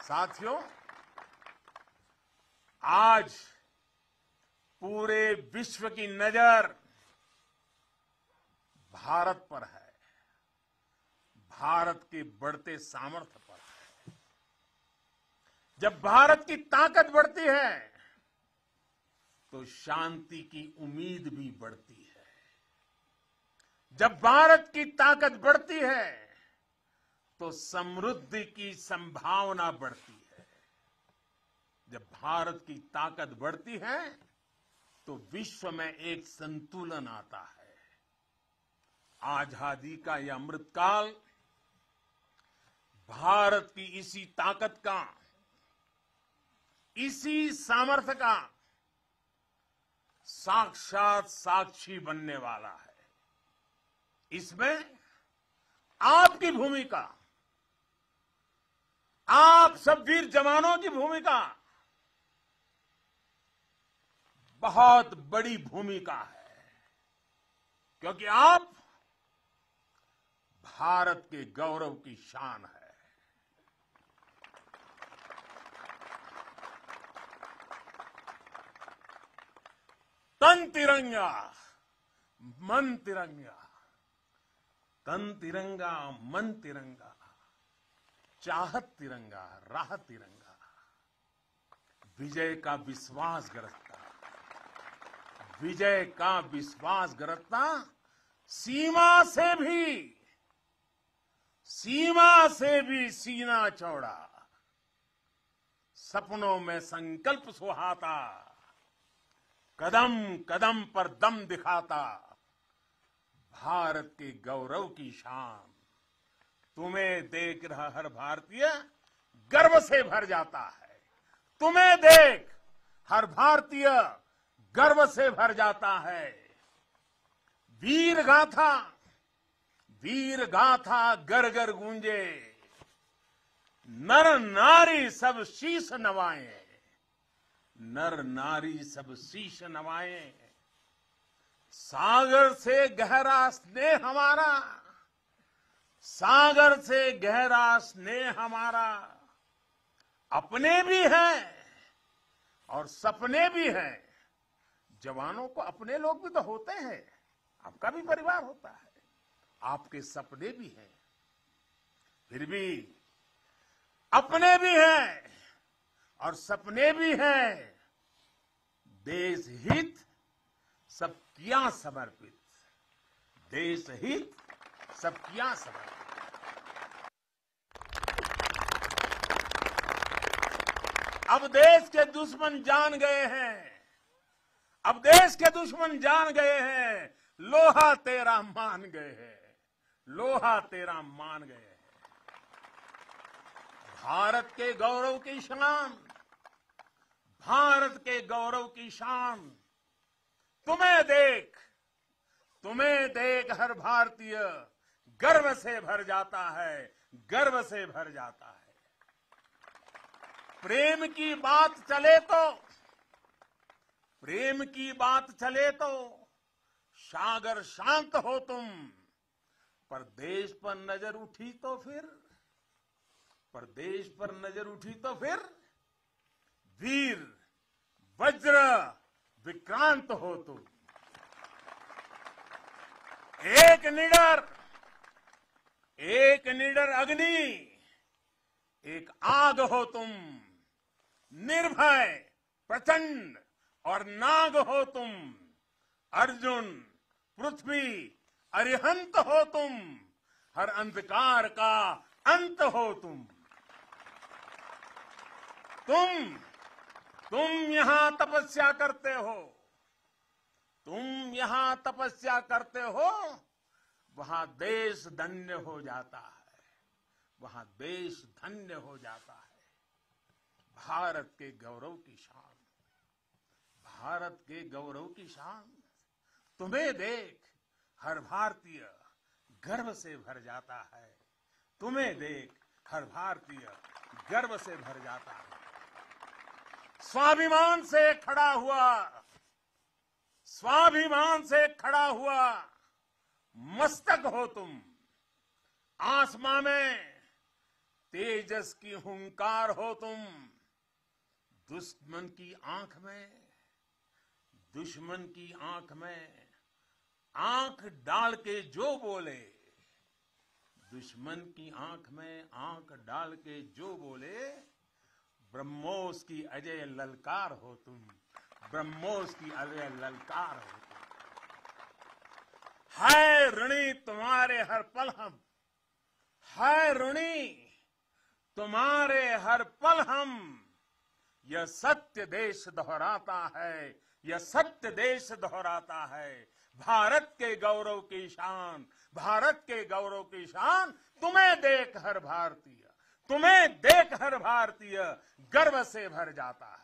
साथियों, आज पूरे विश्व की नज़र भारत पर है। भारत के बढ़ते सामर्थ्य पर है। जब भारत की ताकत बढ़ती है तो शांति की उम्मीद भी बढ़ती है। जब भारत की ताकत बढ़ती है तो समृद्धि की संभावना बढ़ती है। जब भारत की ताकत बढ़ती है तो विश्व में एक संतुलन आता है। आज़ादी का यह अमृतकाल, भारत की इसी ताकत का, इसी सामर्थ्य का साक्षात साक्षी बनने वाला है। इसमें आपकी भूमिका आप सब वीर जवानों की भूमिका बहुत बड़ी भूमिका है। क्योंकि आप भारत के गौरव की शान है। तन तिरंगा, मन तिरंगा, तन तिरंगा, मन तिरंगा। चाहत तिरंगा राह तिरंगा। विजय का विश्वास गरजता। विजय का विश्वास गरजता, सीमा से भी। सीमा से भी सीना चौड़ा। सपनों में संकल्प सुहाता। कदम कदम पर दम दिखाता। भारत के गौरव की शान। तुम्हें देख रहा हर भारतीय गर्व से भर जाता है। तुम्हें देख हर भारतीय गर्व से भर जाता है। वीर गाथा वीर गाथा गर गर गूंजे। नर नारी सब शीश नवाए। नर नारी सब शीश नवाए। सागर से गहरा स्नेह हमारा। सागर से गहरा स्नेह हमारा अपने भी हैं और सपने भी हैं। जवानों को अपने लोग भी तो होते हैं, आपका भी परिवार होता है, आपके सपने भी हैं। फिर भी अपने भी हैं और सपने भी हैं। देश हित सब किया समर्पित देश हित सब किया समर्पित अब देश के दुश्मन जान गए हैं। अब देश के दुश्मन जान गए हैं। लोहा तेरा मान गए हैं। लोहा तेरा मान गए हैं। भारत के गौरव की शान भारत के गौरव की शान। तुम्हें देख तुम्हें देख हर भारतीय। गर्व से भर जाता है, गर्व से भर जाता है। प्रेम की बात चले तो प्रेम की बात चले तो सागर शांत हो तुम पर देश पर नज़र उठी तो फिर पर देश पर नज़र उठी तो फिर वीर, वज्र, विक्रांत हो तुम। एक निडर एक निडर अग्नि, एक आग हो तुम। निर्भय, प्रचंड और नाग हो तुम। अर्जुन, पृथ्वी, अरिहंत हो तुम। हर अंधकार का अंत हो तुम। तुम तुम यहाँ तपस्या करते हो। तुम यहाँ तपस्या करते हो। वहाँ देश धन्य हो जाता है। वहाँ देश धन्य हो जाता है। भारत के गौरव की शान। भारत के गौरव की शान। तुम्हें देख हर भारतीय गर्व से भर जाता है। तुम्हें देख हर भारतीय गर्व से भर जाता है। स्वाभिमान से खड़ा हुआ। स्वाभिमान से खड़ा हुआ। मस्तक हो तुम। आसमां में तेजस की हुंकार हो तुम। दुश्मन की आँख में, दुश्मन की आँख में आँख डाल के जो बोले, दुश्मन की आँख में आँख डाल के जो बोले, ब्रह्मोस की अजय ललकार हो तुम। ब्रह्मोस की अजय ललकार हो तुम। है ऋणी, तुम्हारे हर पल हम। है ऋणी, तुम्हारे हर पल हम। यह सत्य देश दोहराता है, यह सत्य देश दोहराता है। भारत के गौरव की शान, भारत के गौरव की शान, तुम्हें देख हर भारतीय, तुम्हें देख हर भारतीय, गर्व से भर जाता है।